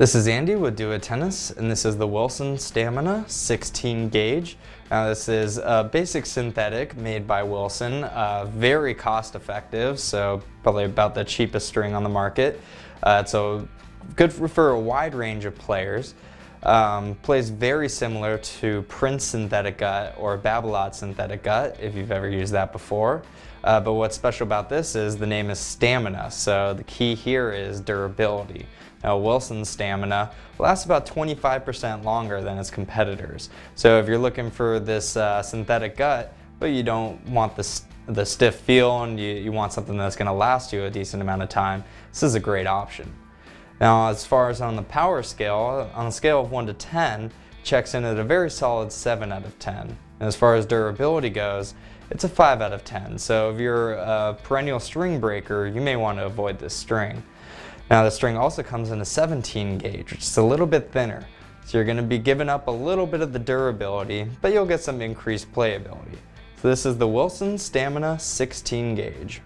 This is Andy with It Tennis, and this is the Wilson Stamina 16 gauge. Now this is a basic synthetic made by Wilson, uh, very cost effective, so probably about the cheapest string on the market. Uh, so good for, for, a wide range of players. Um, plays very similar to Prince synthetic gut or Babolat synthetic gut, if you've ever used that before. Uh, but what's special about this is the name is Stamina, so the key here is durability. Now Wilson's stamina lasts about 25% longer than its competitors. So if you're looking for this uh, synthetic gut, but you don't want the, the stiff feel and you, you want something that's gonna last you a decent amount of time, this is a great option. Now as far as on the power scale, on a scale of 1 to 10, checks in at a very solid 7 out of 10. And as far as durability goes, it's a 5 out of 10. So if you're a perennial string breaker, you may want to avoid this string. Now the string also comes in a 17 gauge, which is a little bit thinner. So you're going to be giving up a little bit of the durability, but you'll get some increased playability. So this is the Wilson Stamina 16 gauge.